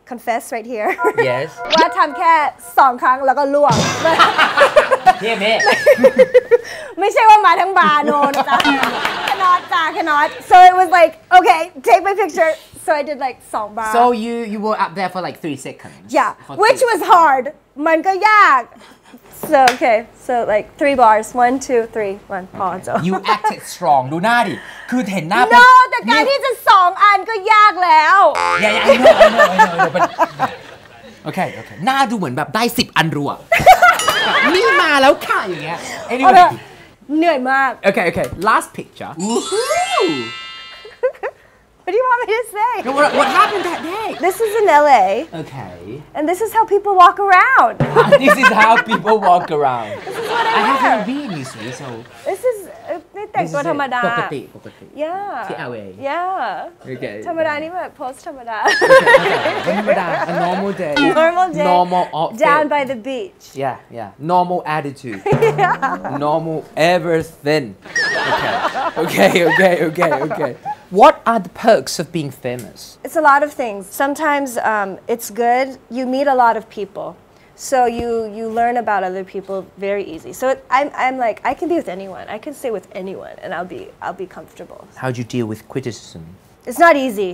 confess right here yes ว่าทำแค่สองครั้งแล้วก็ล่วง พี่พี่ไม่ใช่ว่ามาทั้งบาร์โนนะจ๊ะ cannot จ้า cannot so it was like okay take my picture so I did like สองบาร์ so you you were up there for like three seconds yeah For which three- was hard มันก็ยาก so okay so like three bars one two three one พอจ้ะ you acted strong ดูหน้าดิ คือเห็นหน้า no แต่การที่จะสองอันก็ยากแล้วอย่าอย่า I know I know I know I know but โอเคโอเค หน้าดูเหมือนแบบได้สิบอันรัว นี่มาแล้วค่ะอย่างเงี้ย เอา anyway เถอะเหนื่อยมาก okay okay last picture what do you want me to say what, what happened that day this is in LA okay and this is how people walk around this is how people walk around this is what I I wear haven't been you see so this is เอ่อนี่ แต่ง this ตัว is ธรรมดา ปกติปกติ yeah ที่ LA yeah okay ธรรมดานี่แบบโพสธรรมดา วันธรรมดา a normal day normal day normal outfit down by the beach Yeah, yeah. Normal attitude. Normal everything. Okay. Okay, okay, okay, okay. What are the perks of being famous? it's a lot of things sometimes um, it's good you meet a lot of people so you you learn about other people very easy so it, I'm, I'm like i can be with anyone i can stay with anyone and i'll be i'll be comfortable How do you deal with criticism? it's not easy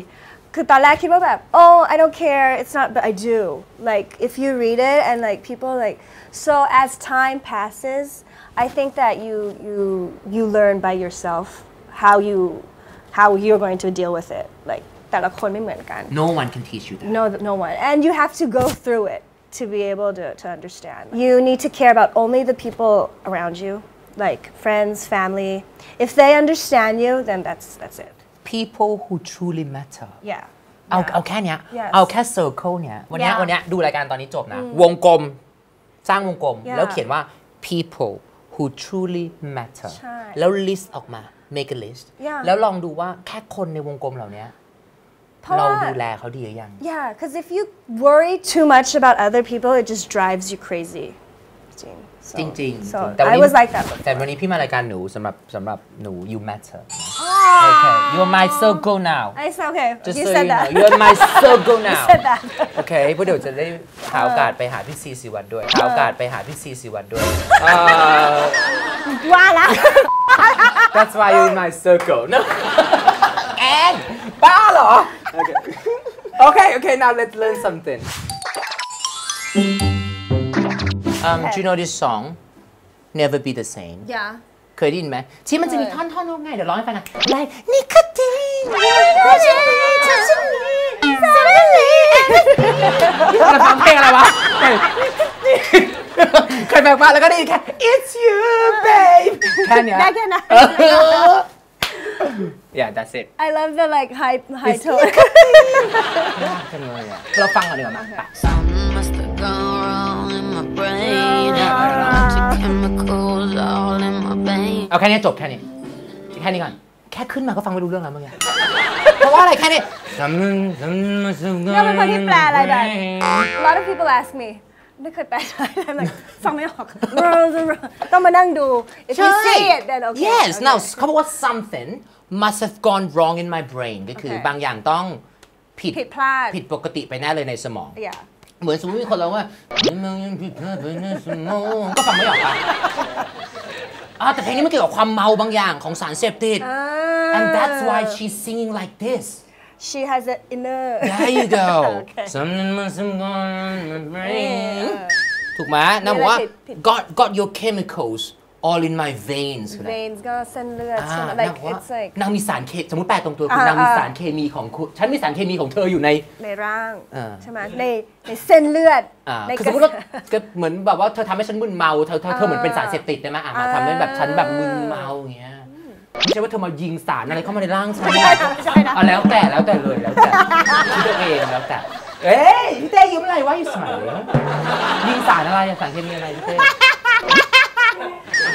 คือตอนแรกคิดว่าแบบ oh I don't care it's not but I do like if you read it and like people like so as time passes I think that you you you learn by yourself how you how you're going to deal with it like แต่ละคนไม่เหมือนกัน No one can teach you that. no no one and you have to go through it to be able to, to understand you need to care about only the people around you like friends family if they understand you then that's that's it People who truly matter. yeah เอาเอาแค่เนี้ย Yes เอาแค่ circle เนี้ย วันเนี้ย Yeah วันเนี้ยดูรายการตอนนี้จบนะ วงกลม สร้างวงกลม Yeah แล้วเขียนว่า people who truly matter ใช่ แล้ว list ออกมา make a list Yeah แล้วลองดูว่าแค่คนในวงกลมเหล่านี้ เพราะ เรา ว่า ดูแลเขาดีหรือยัง Yeah, because if you worry too much about other people, it just drives you crazy. จริง So, จริงๆ So แต่วัน I นี้ was like that. แต่วันนี้พี่มารายการหนูสำหรับสำหรับหนู you matter okay you're my circle now I said okay. just you so said you that. know you're my circle now said that. โอเคเพราะเดี๋ยวจะได้หาโอกาสไปหาพี่ซีสิวัตรด้วยหาโอกาสไปหาพี่ซีสิวัตรด้วยเอ่อ ว่าละ that's why you're in my circle no แอนบ้าเหรอ okay okay okay now let's learn something um do you know this song never be the same Yeah. เคยได้ยินไหมที่มันจะมีเคยท่อนท่อนๆไงเดี๋ยวร้องให้ฟังนะไลนี่คดีเราฟังเพลงอะไรวะเคยแปลว่าแล้วก็ได้ยินแค่ it's you babe แค่เนี้ยได้แค่นั้น yeah that's it I love the like high high tone. กันเลยอะเราฟังกันดีกว่าไหม Something must have gone wrong in my brain. Toxic chemicals all in my veins. เอาแค่นี้จบแค่นี้แค่นี้ก่อนแค่ขึ้นมาก็ฟังไม่รู้เรื่องแล้วเมื่อกี้เพราะว่าอะไรแค่นี้เนี่ยเป็นคนที่แปลอะไรแบบ A lot of people ask me ไม่เคยแปลไทย I'm like ฟังไม่ออก ต้องมานั่งดู If you see it then okay yes okay. now เขาบอกว่า something must have gone wrong in my brain ก็คือโอเคบางอย่างต้องผิดผิดพลาด ผิดปกติไปแน่เลยในสมอง Yeah เหมือนสมมติมีคนร้องว่ามันยังผิดพลาดไปในสมองก็ฟังไม่ออกอะอะแต่เพลงนี้มันเกี่ยวกับความเมาบางอย่างของสารเสพติด and that's why she's singing like this she has an inner there you go Okay. something must have gone in my brain ถูกไหมนางบอกว่า มีอะไรผิดผิด got got your chemicals all in my veins คืออะไร veins ก็เส้นเลือดอ่าใช่ไหมนาง like บอกว่า it's like นางมีสารเคสมมติแปลตรงตัวคืออ่านางมีอ่า สารเคมีของคุณฉันมีสารเคมีของเธออยู่ใน ในร่างอ่า ใช่ไหมในในเส้นเลือดอ่าในคือสมมติว่าก็เหมือนแบบว่าเธอทำให้ฉันมึนเมาเธอเธอเธอเหมือนเป็นสารเสพติดได้ไหมอะมาทำให้แบบฉันแบบมึนเมาอย่างเงี้ยไม่ใช่ว่าเธอมายิงสารอะไรเข้ามาในร่างฉันไม่ใช่นะไม่ใช่นะอะแล้วแต่แล้วแต่เลยแล้วแต่คิดตัวเองแล้วแต่เอ้ยพี่เต้ยิ้มอะไรวะอยู่สมัยยิงสารอะไรอะสารเคมีอะไรพี่เต้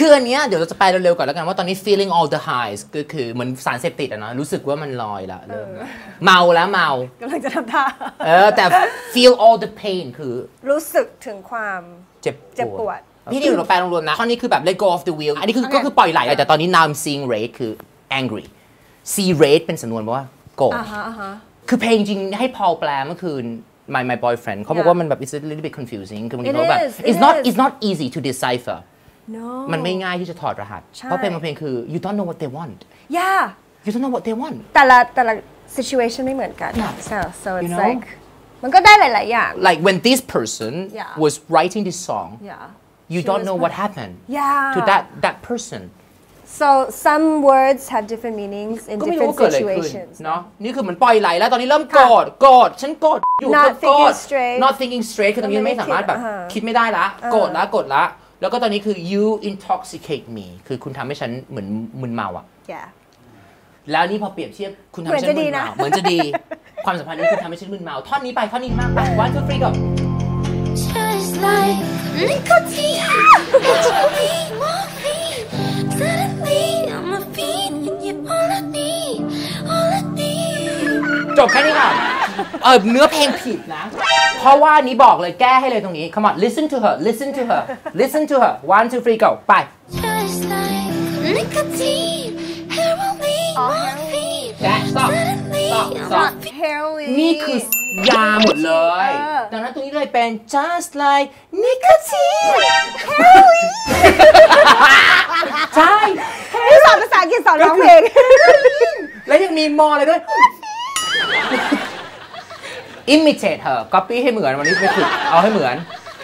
คืออันเนี้ยเดี๋ยวเราจะไปเร็วๆก่อนแล้วกันว่าตอนนี้ feeling all the highs ก็คือเหมือนสารเสพติดอะเนาะรู้สึกว่ามันลอยละเริ่มละเมาแล้วเมากำลังจะทำท่า เออแต่ feel all the pain คือรู้สึกถึงความเจ็บเจ็บปวดพี่ดิวเราแปลรวมๆนะข้อนี้คือแบบ let go of the wheel อันนี้คือก็คือปล่อยไหลแต่ตอนนี้ now I'm seeing rate คือ angry see rate เป็นสำนวนว่าโกรธ อ่าฮะอ่าฮะ คือเพลงจริงให้พอลแปลเมื่อคืน my my boyfriend เขาบอกว่ามันแบบ it's a little bit confusing คือบางที It เขาแบบ is, it it's not is. it's not easy to decipher no มันไม่ง่ายที่จะถอดรหัส ใช่ เพราะเพลงบางเพลงคือ you don't know what they want yeah you don't know what they want แต่ละแต่ละ situation ไม่เหมือนกัน Yeah. so so You it's know? like มันก็ได้หลาย ๆ อย่าง like when this person Yeah. was writing this song yeah you She don't was know right. what happened yeah to that that person so some words have different meanings in ก็ไม่รู้ different ว่าเกิดอะไรขึ้น situations เนาะนี่คือเหมือนปล่อยไหลแล้วตอนนี้เริ่มโกรธโกรธฉันโกรธอยู่ Not ก็โกรธ thinking straight not thinking straight คือตอนนี้ไม่สามารถแบบ อ่าฮะ คิดไม่ได้ละโกรธละโกรธละ แล้วก็ตอนนี้คือ you intoxicate me คือคุณทำให้ฉันเหมือนมึนเมาอะ yeah แล้วนี่พอเปรียบเทียบคุณทำให้ฉันเหมือนจะดีมึนนะเมา เหมือนจะดี ความสัมพันธ์นี้คุณทำให้ฉันมึนเมา ท่อนนี้ไปท่อนนี้มากไป one two three go Just like nicotine, nicotine, morphine. Suddenly I'm a fiend, and you're all I need, all I need. จบแค่นี้ค่ะ เออเนื้อเพลงผิดนะ เพราะว่านี้บอกเลยแก้ให้เลยตรงนี้ come on listen to her listen to her listen to her one two three go ไป Just like nicotine, heroin, morphine. That stop Suddenly stop I'm stop a heroin นี่คือยาหมดเลย เออ ดังนั้นตรงนี้เลยเป็น just like nicotine ใช่ นี่สอนภาษาอังกฤษสอนร้องเพลง แล้วยังมีมออะไรด้วย imitate her copy ให้เหมือนวันนี้ไปฝึกเอาให้เหมือน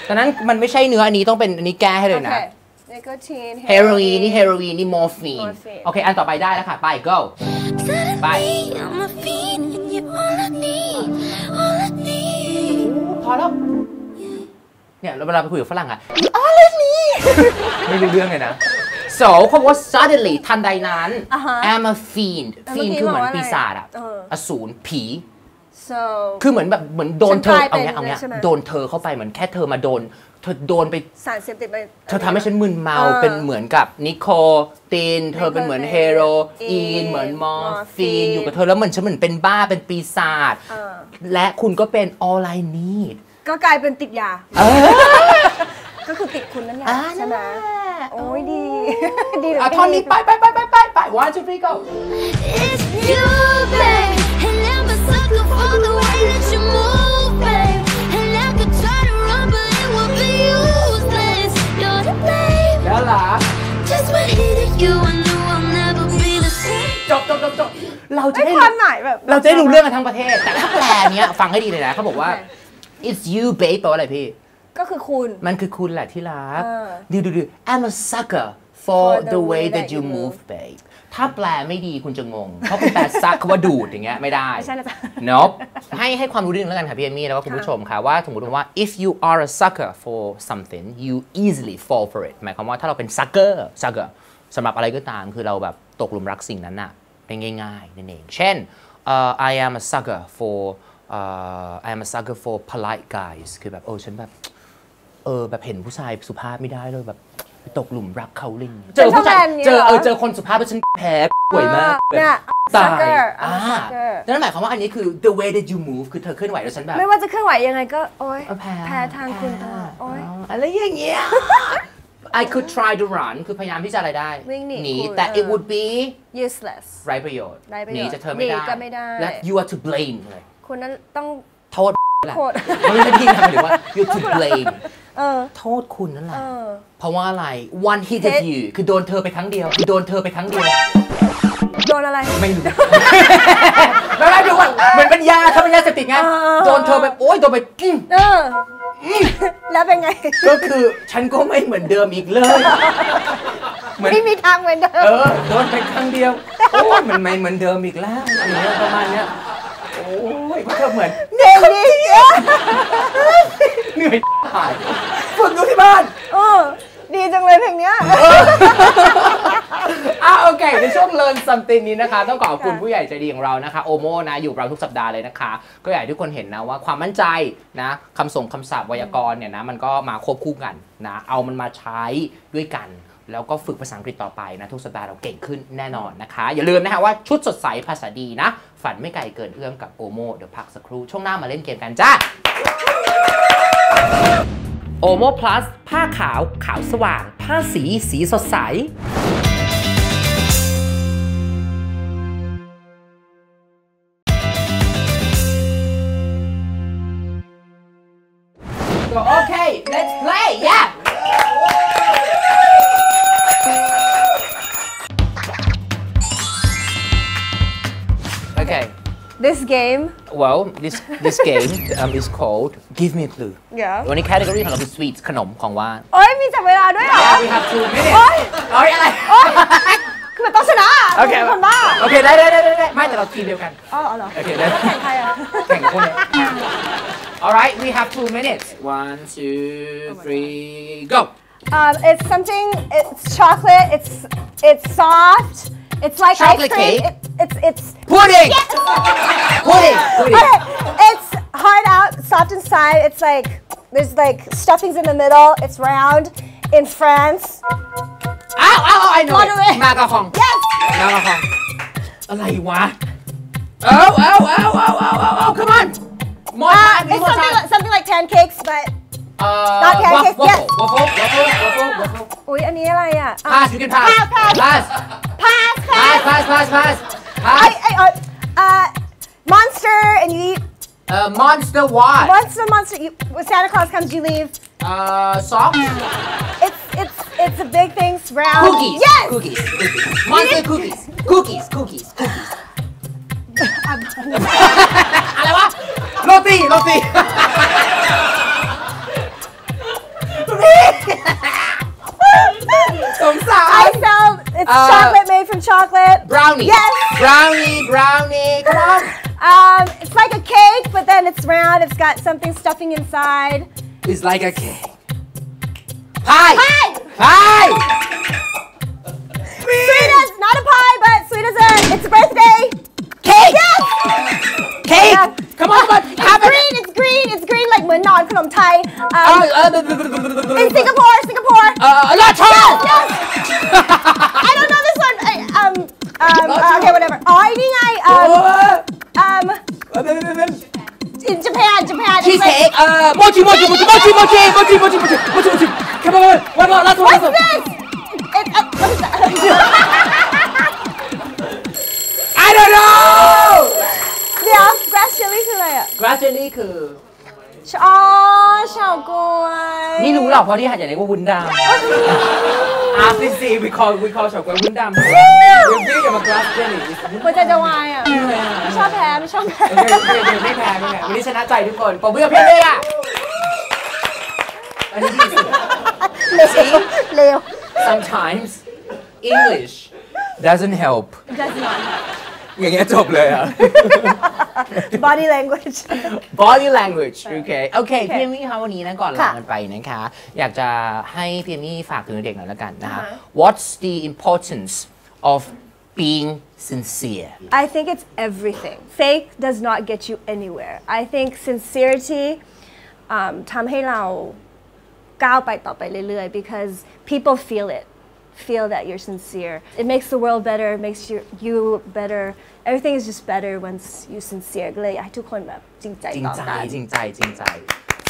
ดังนั้นมันไม่ใช่เนื้ออันนี้ต้องเป็นอันนี้แก้ให้เลยนะ Okay. nicotine เฮโรอีนนี่เฮโรอีนนี่มอร์ฟีน Morphine โอเค อันต่อไปได้แล้วค่ะ ไป go Suddenly I'm a fiend, and you're all I need, all I need. พอแล้ว เนี่ยเวลาไปคุยกับฝรั่งอะอะไรนี่ ไม่รู้เรื่องเลยนะ so เขาบอกว่า suddenly ทันใดนั้น อ่าฮะ am a fiend แล้วเมื่อ fiend กี้คือเหมือนบอกว่าอะไรปีศาจอะเอออสูรผี so คือเหมือนแบบเหมือนโดนเธอฉันกลายเอาเงี้ยเป็นเอาเงี้ยใช่ไหมโดนเธอเข้าไปเหมือนแค่เธอมาโดน เธอโดนไปสารเสพติดไปเธอทำให้ฉันมึนเมาเออเป็นเหมือนกับนิโคตินเธอเป็นเหมือนนิโคเฮโรอีอีนนเหมือนมอร์ฟีนมอร์ฟีนอยู่กับเธอแล้วเหมือนฉันเหมือนเป็นบ้าเป็นปีศาจเออและคุณก็เป็น all I need ก็กลายเป็นติดยาเออก็คือติดคุณนั่นไงอ่าใช่ไหมนั่นแหละโอ้ยดี ดีหรืออะไม่ท่อนนี้ดีไปไปไปไปไปไป one two three go It's you, babe. จบจบจบจบเราจะไอ้ได้ความหมายแบบ เราจะได้รู้เรื่องกันทั้งประเทศ แต่ถ้าแปลเนี้ยฟังให้ดีเลยนะเขาบอกว่า it's you babe แปลว่าอะไรพี่ ก็คือคุณ มันคือคุณแหละที่รักเออดูดูดู I'm a sucker for the way that you move babe ถ้าแปลไม่ดีคุณจะงง เพราะคุณแปลซักคำว่าดูดอย่างเงี้ยไม่ได้ไม่ใช่นะจ๊ะ Nope ให้ให้ความรู้นิดนึงแล้วกันค่ะพี่เอมี่แล้วก็คุณผู้ชมค่ะว่าสมมติว่า if you are a sucker for something you easily fall for it หมายความว่าถ้าเราเป็น sucker sucker สำหรับอะไรก็ตามคือเราแบบตกหลุมรักสิ่งนั้นน่ะได้ง่ายๆนั่นเองเช่นเอ่อ I am a sucker for เอ่อ I am a sucker for polite guys คือแบบเออฉันแบบ เออ แบบเห็นผู้ชายสุภาพไม่ได้เลยแบบไป ตกหลุมรักเขาลิงเจอผู้ชายเป็นช่องแมนเนี่ยเจอเออเหรอเจอคนสุภาพแล้วฉันแพ้ป่วยมากเนี่ยตาย sucker อ่า I'm a sucker นั่นหมายความว่าอันนี้คือ the way that you move คือเธอเคลื่อนไหวแล้วฉันแบบ ไม่ว่าจะเคลื่อนไหวยังไงก็โอ๊ยเออแพ้แพ้ทางคุณตลอดโอ๊ยอะไรอย่างเงี้ย I could try to run คือพยายามที่จะอะไรได้วิ่งหนีหนีคุณแต่เออ it would be useless ไร้ประโยชน์ไร้ประหโยนีชน์จะเธอไม่ได้หนีก็ไม่ได้ และ you are to blame เลยคุณนั้นต้องโทษ แหละโทษไม่ใช่พี่นะหมายถึงว่า you to blame เออโทษคุณนั่นแหละเออเพราะว่าอะไร one hit of Hit you คือโดนเธอไปครั้งเดียวคือโดนเธอไปครั้งเดียวโดนอะไร ไม่รู้ไม่ไม่ดูว่าเหมือนเป็นยาถ้าเป็นยาเสพติดไงเออโดนเธอไปโอ๊ยโดนไปอื้อเออแล้วเป็นไง ก็คือฉันก็ไม่เหมือนเดิมอีกเลยเหมือนไม่มีทางเหมือนเดิเอมอโดนไปครั้งเดียวโอ้ยมันไม่เหมือนเดิมอีกแล้วอะไรเงี้ยประมาณเนี้ยโอ้ ยเพราะเธอเหมือนเด็กดีเหนื่อยตายฝึกดูที่บ้าน เออ ดีจังเลยเพลงเนี้ย อะโอเค ในช่วง learn something นี้นะคะ ต้องขอบคุณค่ะผู้ใหญ่ใจดีของเรานะคะ โอโมนะ อยู่กับเราทุกสัปดาห์เลยนะคะ ก็อยากให้ทุกคนเห็นนะว่าความมั่นใจนะคำส่งคำศัพท์ไวยากรณ์เนี่ยนะ มันก็มาควบคู่กันนะ เอามันมาใช้ด้วยกัน แล้วก็ฝึกภาษาอังกฤษต่อไปนะทุกสัปดาห์เราเก่งขึ้นแน่นอนนะคะ อย่าลืมนะคะว่าชุดสดใสภาษาดีนะ ฝันไม่ไกลเกินเอื้อมกับโอโมเดี๋ยวพักสักครู่ ช่วงหน้ามาเล่นเกมกันจ้าโอโม plus ผ้าขาวขาวสว่าง ผ้าสีสีสดใส this this game um, is called Give Me a Clue. เดี๋ยว วันนี้แคตตากรีของเราคือ sweets ขนมของว่าน โอ้ยมีจับเวลาด้วยเหรอ We have two minutes โอ้ย เอ้ยอะไร คือมันต้องชนะ โอเค เป็นคนบ้า โอเค ได้ได้ได้ได้ได้ไม่แต่เราทีมเดียวกัน อ๋อเหรอ โอเคได้ แล้วแข่งใครอ่ะ แข่งกับพวกเนี้ย Alright we have two minutes one two three go Um, it's something. It's chocolate. It's it's soft. It's like Chocolate ice cream. cake? It, it's it's pudding pudding It's like, there's like stuffings in the middle. It's round. In France. Ow, oh oh! I know it. Macarons. Yes. Macarons. Oh, oh, oh, oh, oh, oh, oh, come on. More uh, time, it's something, time. Like, something like pancakes, but uh, not pancakes. Waffle, yes. waffle, waffle, waffle, waffle. Um, pass, you can pass. Pass, pass. Pass. Pass, pass, pass, pass, pass. pass. I, I, uh, uh, monster, and you eat เอ่อ monster what monster, monster. You, when Santa Claus comes, you leave. เอ่อ socks It's it's it's a big thing. It's round. cookies Yes. cookies cookies monster cookies cookies cookies cookies อะไรวะโรตีโรตี สงสาร I sell. It's Uh, chocolate made from chocolate. brownie Yes. brownie brownie come on um, it's like a cake, but then it's round. It's got something stuffing inside. It's like a cake. Pie! Pie! Pie! Sweet as, not a pie, but sweet as a, it's a birthday. Cake! Yes! Cake! Yeah. Come on, but have it's green, it's green, it's green like when Manon from Thai. Um, oh, uh, uh, in Singapore, Singapore. Uh, uh Nacho! Yes, yes! I don't know this one. I, um, um, uh, okay, whatever. Um, oh, I think I, um, in Japan, Japan. it's ชีส like- เค้กเอ่อโมจิโมจิโมจิโมจิโมจิโมจิโมจิโมจิโมจิโมจิ come on one more last one What's last one this? It, uh, what is that? I don't know เดี๋ยว grass jelly คืออะไรอะ grass jelly คืออ๋อเฉาก๊วยนี่รู้หรอเพราะที่หัดใหญ่เรียกว่าวุ้นดำอาร์ ซีซี we call we call เฉาก๊วยวุ้นดำ we big of a grass jelly หัวใจจะวายอะไม่ชอบแพ้ไม่ชอบแพ้โอเคโอเคโอเคไม่แพ้ไม่แพ้วันนี้ชนะใจทุกคนปรบมือกับเพื่อนด้วยอะอันนี้ดีสุดเร็วเร็ว sometimes English doesn't help Does not อ ย่างเงี้ยจบเลยอ่ะ body language body language โอเค โอเค โอเค พี่เอมี่คะวันนี้นะก่อนลา ค่ะ กันไปนะคะ อยากจะให้พี่เอมี่ฝากถึงเด็กหน่อยแล้วกันนะคะ อ่าฮะ What's the importance of being sincere I think it's everything fake does not get you anywhere I think sincerity um, ทำให้เราก้าวไปต่อไปเรื่อยๆ because people feel it feel that you're sincere. It makes the world better, it makes you, you better. Everything is just better once you're sincere.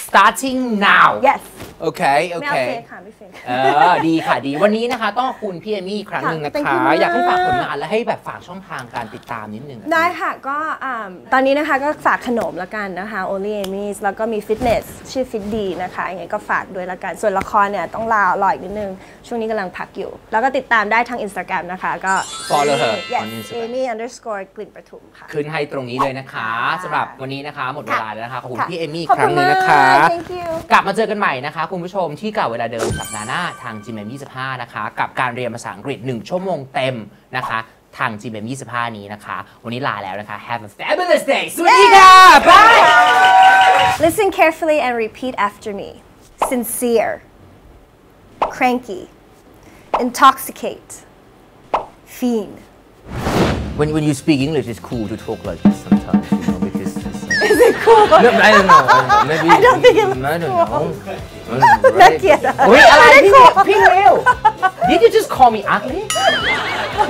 Starting now yes โอเคโอไม่เคเอาเฟกค่ะไม่เฟกเออดีค่ะดีวันนี้นะคะต้องขอบคุณพี่เอมี่อีกครั้งหนึ่งนะค่ะ thank คะ you มาก อยากให้ฝากผลงานและให้แบบฝากช่องทางการติดตามนิดนึงอะได้ค่ะก็อ่าตอนนี้นะคะก็ฝากขนมละกันนะคะ Only Amy's แล้วก็มีฟิตเนสชื่อ Fit D นะคะยังไงก็ฝากด้วยละกัน ส่วนละครเนี่ยต้องลารออีกนิดนึง ช่วงนี้กำลังพักอยู่ แล้วก็ติดตามได้ทาง Instagram นะคะก็ Follow her yes on Instagram Amy underscore กลิ่นประทุมค่ะ ขึ้นให้ตรงนี้เลยนะคะสำหรับวันนี้นะคะ หมดเวลาแล้วนะคะขอบคุณค่ะพี่เอมี่อีขอกบครั้คุงณหนึ่งนะคะมาก thank you กลับมาเจอกันใหม่นะคะ คุณผู้ชมที่เก่าเวลาเดิมสัปดาห์หน้าทาง GMM 25 นะคะ กับการเรียนภาษาอังกฤษ 1 ชั่วโมงเต็มนะคะ ทาง GMM 25 นี้นะคะ วันนี้ลาแล้วนะคะ Have a fabulous day สวัสดีค่ะ bye Listen carefully and repeat after me. Sincere, cranky, intoxicate, fiend. when when you speak English it's cool to talk like this sometimes Is it cool? No, I don't know. I don't know. Maybe. I don't think it looks I don't cool. know. Right. Wait, อะไรพี่พี่เลว Did you just call me ugly?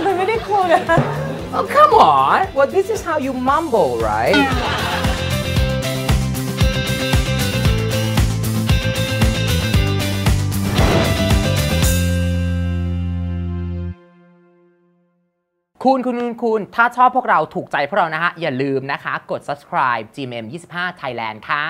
มันไม่ได้คูลนะ Oh come on. Well, this is how you mumble, right? คุณคุณคุณคุณถ้าชอบพวกเราถูกใจพวกเรานะฮะ อย่าลืมนะคะ กด subscribe GMM 25 Thailand ค่ะ